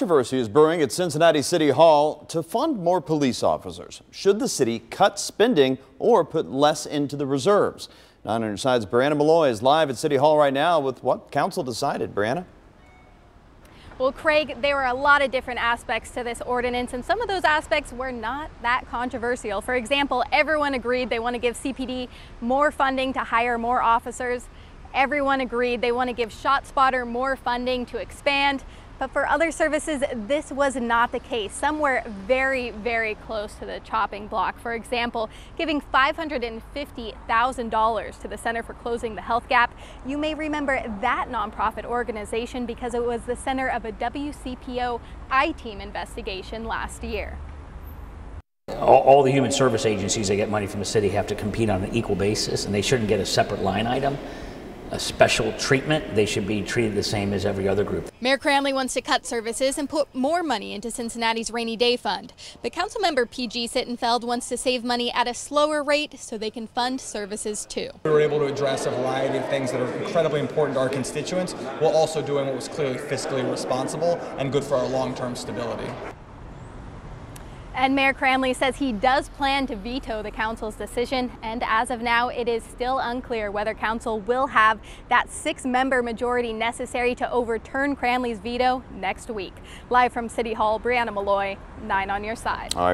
Controversy is brewing at Cincinnati City Hall to fund more police officers. Should the city cut spending or put less into the reserves? 9 on your side's Brianna Malloy is live at City Hall right now with what council decided. Brianna? Well, Craig, there were a lot of different aspects to this ordinance, and some of those aspects were not that controversial. For example, everyone agreed they want to give CPD more funding to hire more officers. Everyone agreed they want to give ShotSpotter more funding to expand. But for other services, this was not the case. Some were very, very close to the chopping block. For example, giving $550,000 to the Center for Closing the Health Gap. You may remember that nonprofit organization because it was the center of a WCPO I-Team investigation last year. All, all, the human service agencies that get money from the city have to compete on an equal basis, and they shouldn't get a separate line item a special treatment. They should be treated the same as every other group. Mayor Cranley wants to cut services and put more money into Cincinnati's rainy day fund. But Councilmember PG Sittenfeld wants to save money at a slower rate so they can fund services too. We were able to address a variety of things that are incredibly important to our constituents while also doing what was clearly fiscally responsible and good for our long-term stability. And Mayor Cranley says he does plan to veto the council's decision. And as of now, it is still unclear whether council will have that six member majority necessary to overturn Cranley's veto next week. Live from City Hall, Brianna Malloy, 9 on your side. All right.